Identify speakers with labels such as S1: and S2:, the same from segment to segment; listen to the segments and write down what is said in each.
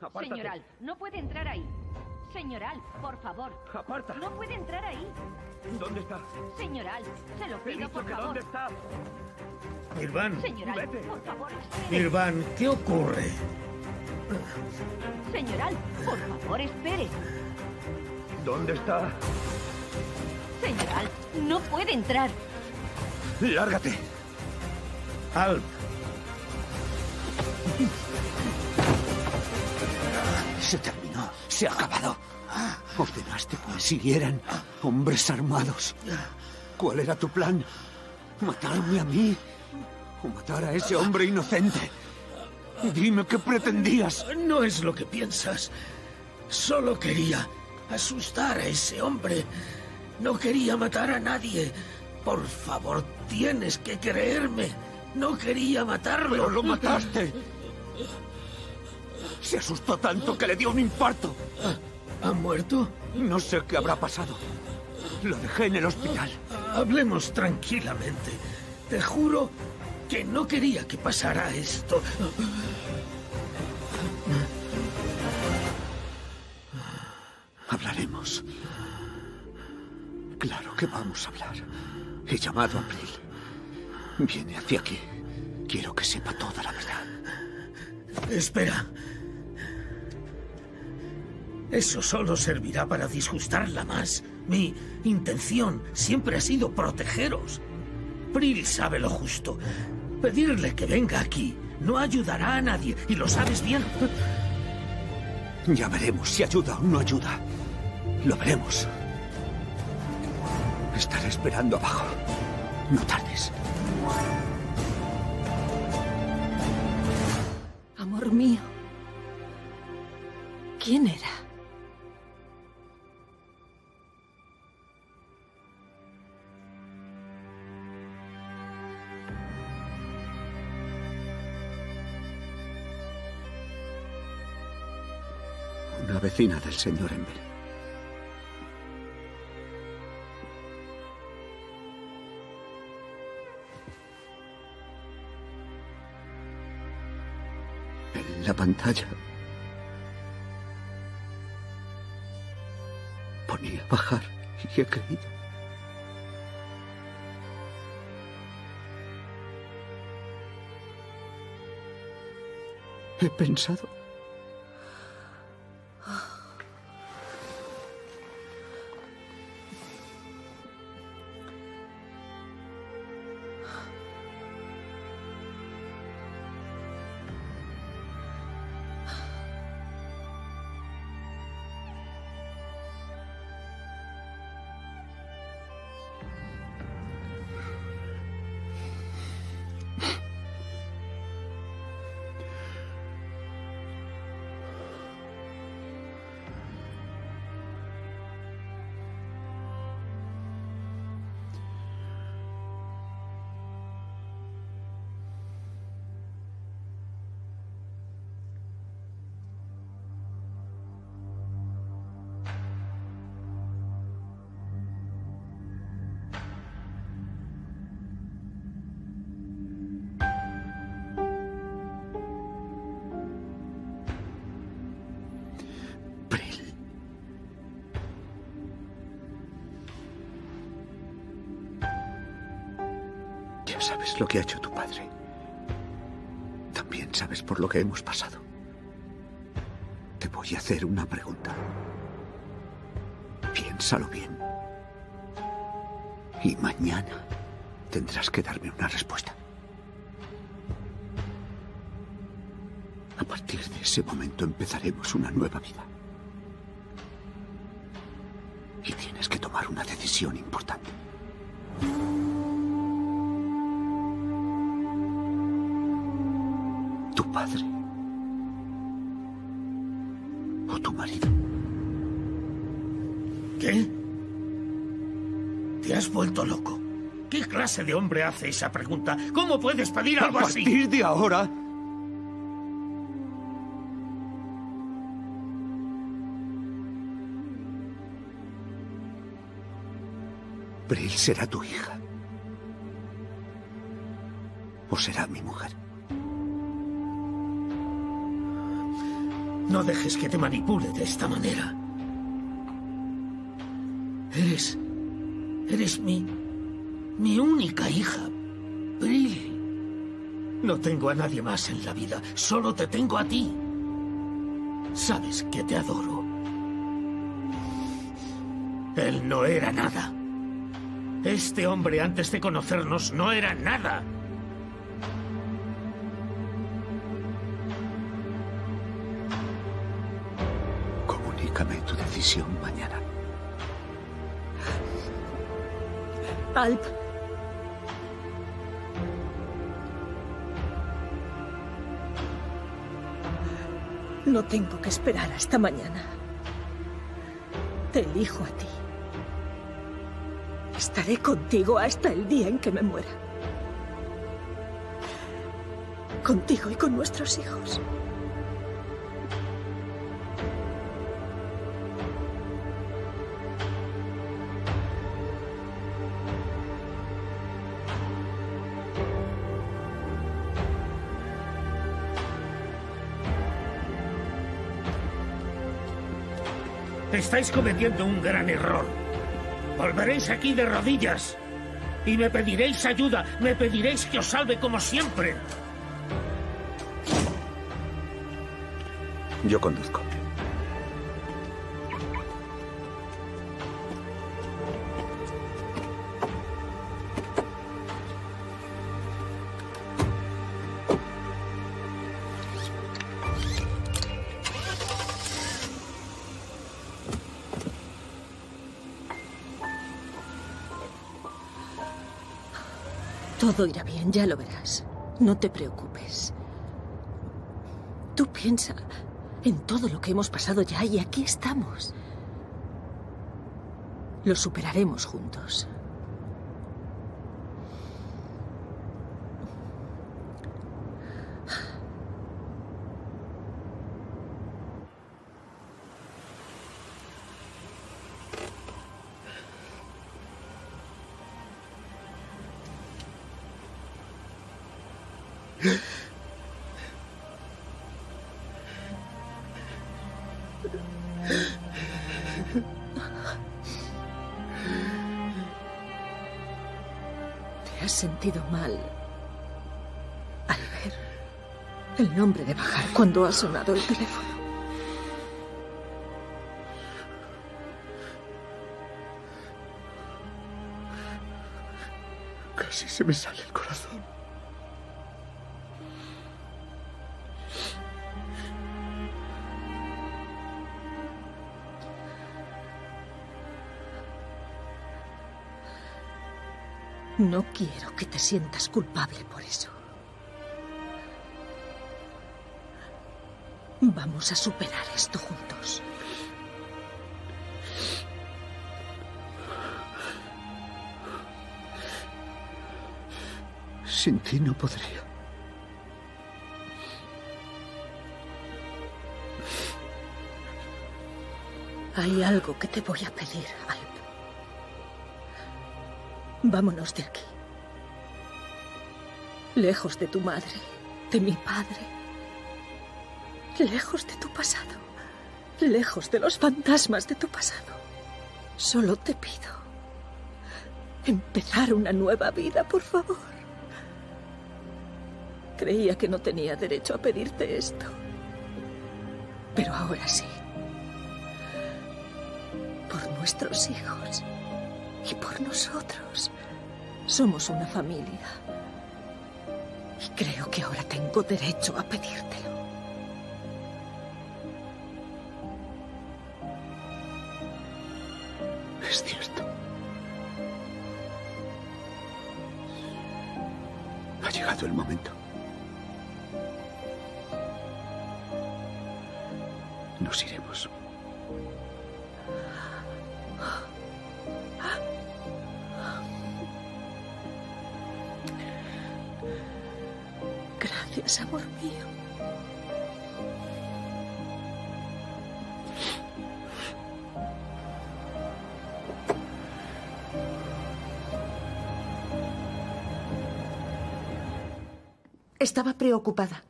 S1: Apártate.
S2: Señor Alf, no puede entrar ahí. Señor Alf, por favor.
S1: Aparta.
S2: No puede entrar ahí.
S1: ¿Dónde está?
S2: Señor Alf, se lo pido, por favor.
S1: ¿Dónde está?
S3: Nirvan,
S2: Señor Alf,
S1: Vete.
S2: por favor, espere.
S3: Nirvan, ¿qué ocurre?
S2: Señor Alf, por favor, espere.
S1: ¿Dónde está?
S2: Señor Alf, no puede entrar.
S1: Lárgate.
S3: Alp,
S4: Se terminó, se ha acabado. Ordenaste que me siguieran hombres armados. ¿Cuál era tu plan? ¿Matarme a mí? ¿O matar a ese hombre inocente? Dime qué pretendías.
S3: no es lo que piensas. Solo quería asustar a ese hombre. No quería matar a nadie. Por favor, tienes que creerme. No quería matarlo.
S4: Pero lo mataste. Se asustó tanto que le dio un infarto.
S3: ¿Ha muerto?
S4: No sé qué habrá pasado. Lo dejé en el hospital.
S3: Hablemos tranquilamente. Te juro que no quería que pasara esto.
S4: Hablaremos. Claro que vamos a hablar. He llamado a April. Viene hacia aquí. Quiero que sepa toda la verdad.
S3: Espera. Eso solo servirá para disgustarla más. Mi intención siempre ha sido protegeros. Prill sabe lo justo. Pedirle que venga aquí no ayudará a nadie, y lo sabes bien.
S4: Ya veremos si ayuda o no ayuda. Lo veremos. Estaré esperando abajo. No tardes.
S5: Amor mío. ¿Quién era?
S4: Del señor Ember. En la pantalla ponía bajar y he creído. He pensado Ya sabes lo que ha hecho tu padre. También sabes por lo que hemos pasado. Te voy a hacer una pregunta. Piénsalo bien. Y mañana tendrás que darme una respuesta. A partir de ese momento empezaremos una nueva vida. Y tienes que tomar una decisión importante. Padre. O tu marido.
S3: ¿Qué? Te has vuelto loco. ¿Qué clase de hombre hace esa pregunta? ¿Cómo puedes pedir
S4: A
S3: algo así?
S4: partir de ahora. Brill será tu hija. O será mi mujer.
S3: No dejes que te manipule de esta manera. Eres... Eres mi... Mi única hija. Brill. No tengo a nadie más en la vida. Solo te tengo a ti. Sabes que te adoro. Él no era nada. Este hombre antes de conocernos no era nada.
S4: Comunícame tu decisión mañana.
S5: Alp. No tengo que esperar hasta mañana. Te elijo a ti. Estaré contigo hasta el día en que me muera. Contigo y con nuestros hijos.
S3: Estáis cometiendo un gran error. Volveréis aquí de rodillas. Y me pediréis ayuda. Me pediréis que os salve como siempre.
S4: Yo conduzco.
S5: Todo irá bien, ya lo verás. No te preocupes. Tú piensa en todo lo que hemos pasado ya y aquí estamos. Lo superaremos juntos. Sentido mal al ver el nombre de Bajar cuando ha sonado el teléfono?
S4: Casi se me sale el corazón.
S5: No quiero que te sientas culpable por eso. Vamos a superar esto juntos.
S4: Sin ti no podría.
S5: Hay algo que te voy a pedir, Alp. Vámonos de aquí. Lejos de tu madre, de mi padre. Lejos de tu pasado. Lejos de los fantasmas de tu pasado. Solo te pido empezar una nueva vida, por favor. Creía que no tenía derecho a pedirte esto. Pero ahora sí. Por nuestros hijos y por nosotros. Somos una familia. Y creo que ahora tengo derecho a pedírtelo.
S4: Es cierto. Ha llegado el momento. Nos iremos.
S5: Gracias, amor mío.
S6: Estaba preocupada.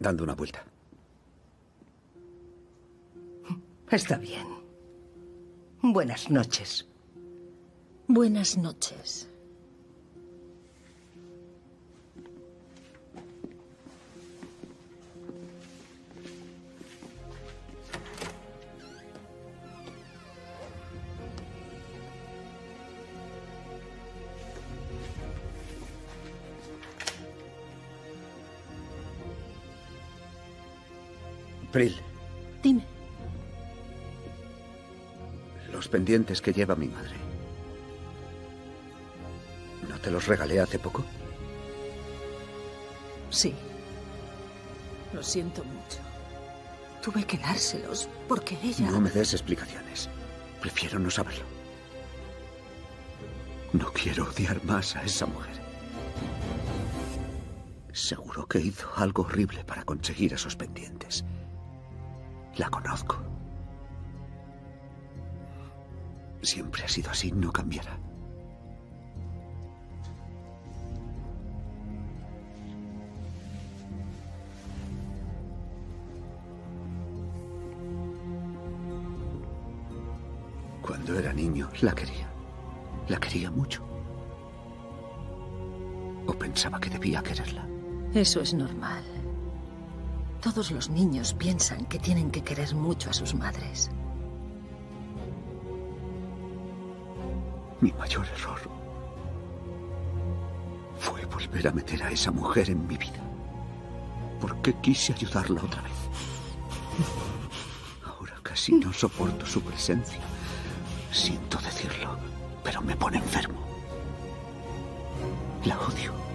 S4: Dando una vuelta.
S6: Está bien. Buenas noches.
S5: Buenas noches.
S4: Pril,
S5: Dime.
S4: los pendientes que lleva mi madre. ¿No te los regalé hace poco?
S5: Sí. Lo siento mucho. Tuve que dárselos porque ella...
S4: No me des explicaciones. Prefiero no saberlo. No quiero odiar más a esa mujer. Seguro que hizo algo horrible para conseguir esos pendientes. La conozco. Siempre ha sido así, no cambiará. Cuando era niño, la quería. La quería mucho. O pensaba que debía quererla.
S5: Eso es normal. Todos los niños piensan que tienen que querer mucho a sus madres.
S4: Mi mayor error fue volver a meter a esa mujer en mi vida. Porque quise ayudarla otra vez. Ahora casi no soporto su presencia. Siento decirlo, pero me pone enfermo. La odio.